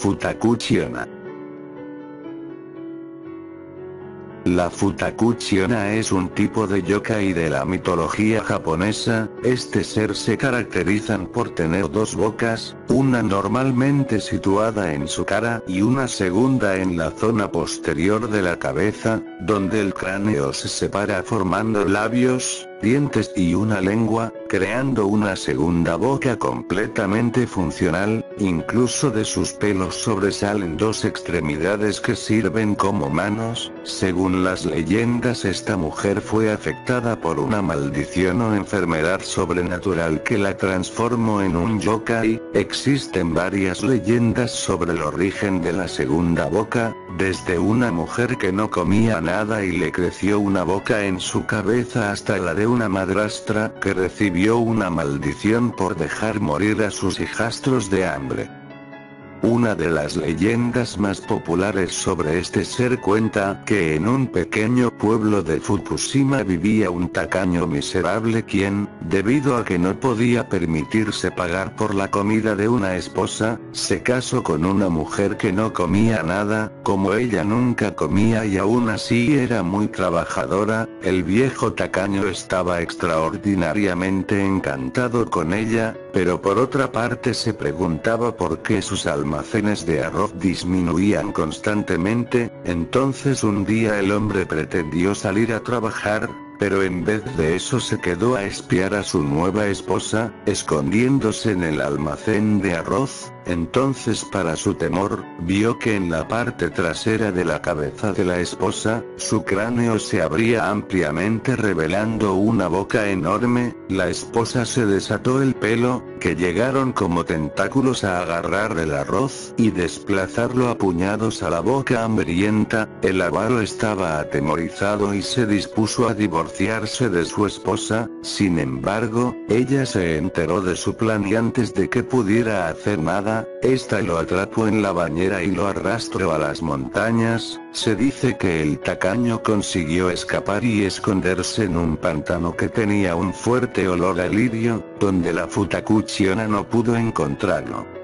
Futakuchiona. La Futakuchiona es un tipo de yokai de la mitología japonesa, este ser se caracterizan por tener dos bocas, una normalmente situada en su cara y una segunda en la zona posterior de la cabeza, donde el cráneo se separa formando labios, dientes y una lengua, creando una segunda boca completamente funcional, incluso de sus pelos sobresalen dos extremidades que sirven como manos, según las leyendas esta mujer fue afectada por una maldición o enfermedad sobrenatural que la transformó en un yokai, existen varias leyendas sobre el origen de la segunda boca, desde una mujer que no comía nada y le creció una boca en su cabeza hasta la de una madrastra que recibió una maldición por dejar morir a sus hijastros de hambre. Una de las leyendas más populares sobre este ser cuenta que en un pequeño pueblo de Fukushima vivía un tacaño miserable quien, debido a que no podía permitirse pagar por la comida de una esposa, se casó con una mujer que no comía nada, como ella nunca comía y aún así era muy trabajadora, el viejo tacaño estaba extraordinariamente encantado con ella, pero por otra parte se preguntaba por qué sus almacenes de arroz disminuían constantemente, entonces un día el hombre pretendió salir a trabajar, pero en vez de eso se quedó a espiar a su nueva esposa, escondiéndose en el almacén de arroz, entonces para su temor, vio que en la parte trasera de la cabeza de la esposa, su cráneo se abría ampliamente revelando una boca enorme, la esposa se desató el pelo, que llegaron como tentáculos a agarrar el arroz y desplazarlo a puñados a la boca hambrienta, el avaro estaba atemorizado y se dispuso a de su esposa, sin embargo, ella se enteró de su plan y antes de que pudiera hacer nada, esta lo atrapó en la bañera y lo arrastró a las montañas, se dice que el tacaño consiguió escapar y esconderse en un pantano que tenía un fuerte olor a lirio, donde la futacuchiona no pudo encontrarlo.